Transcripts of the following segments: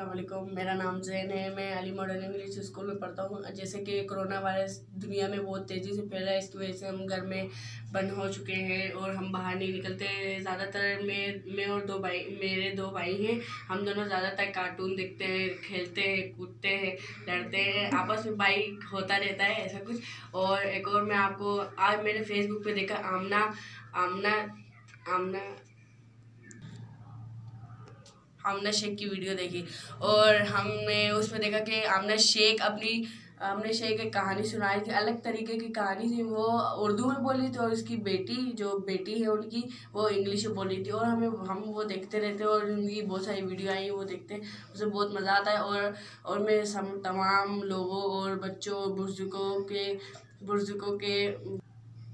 असलम मेरा नाम जैन है, मैं अली मॉडर्न इंग्लिश स्कूल में पढ़ता हूँ। जैसे कि कोरोना वायरस दुनिया में बहुत तेज़ी से फैला है इसकी वजह से हम घर में बंद हो चुके हैं और हम बाहर नहीं निकलते ज़्यादातर मैं मैं और दो भाई, मेरे दो भाई हैं। हम दोनों ज़्यादातर कार्टून देखते हैं, खेलते हैं, कूदते हैं, लड़ते हैं, आपस में बाइक होता रहता है, ऐसा कुछ। और एक और मैं आपको, आज मैंने फेसबुक पर देखा, आमना आमना आमना आमना शेख की वीडियो देखी और हमने उसमें देखा कि आमना शेख अपनी, आमना शेख एक कहानी सुनाई थी, अलग तरीके की कहानी थी। वो उर्दू में बोली थी और उसकी बेटी, जो बेटी है उनकी, वो इंग्लिश में बोली थी और हमें, हम वो देखते रहते और उनकी बहुत सारी वीडियो आई, वो देखते हैं उसे बहुत मज़ा आता है। और और मैं तमाम लोगों और बच्चों और बुज़ुर्गों के बुज़ुर्गों के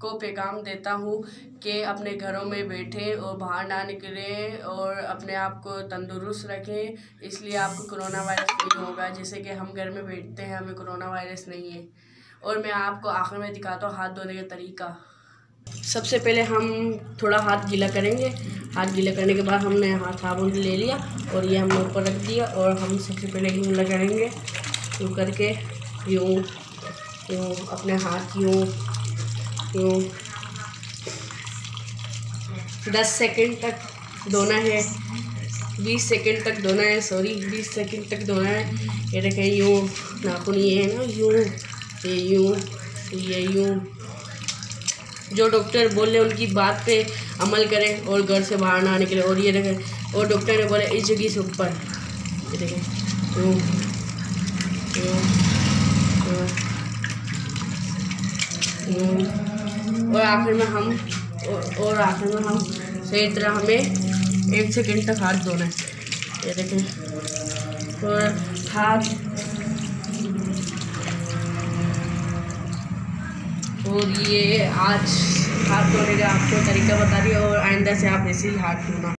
को पैगाम देता हूँ कि अपने घरों में बैठे और बाहर ना निकलें और अपने आप को तंदुरुस्त रखें। इसलिए आपको कोरोना वायरस नहीं होगा। जैसे कि हम घर में बैठते हैं, हमें कोरोना वायरस नहीं है। और मैं आपको आखिर में दिखाता हूँ हाथ धोने का तरीका। सबसे पहले हम थोड़ा हाथ गीला करेंगे। हाथ गीला करने के बाद हमने हाथ साबुन ले लिया और ये हमने ऊपर रख दिया और हम सबसे पहले यूँ लगाएँगे। यूँ करके यूँ यूँ अपने हाथ यूँ यूँ दस सेकंड तक धोना है। बीस सेकंड तक धोना है सॉरी बीस सेकंड तक धोना है। ये देखें, यूँ नाखून ये है ना, यूँ, ये यूँ ये यूँ। जो डॉक्टर बोले उनकी बात पे अमल करें और घर से बाहर ना निकले। और ये देखें, और डॉक्टर ने बोले, इस जगह से ऊपर। ये देखें यूँ यूँ यूँ। और आखिर में हम, और आखिर में हम सही तरह हमें एक सेकेंड तक हाथ धोना है। ये देखें। और हाथ और ये आज हाथ धोने का आपको तरीका बता रही और आइंदा से आप ऐसे ही हाथ धोना।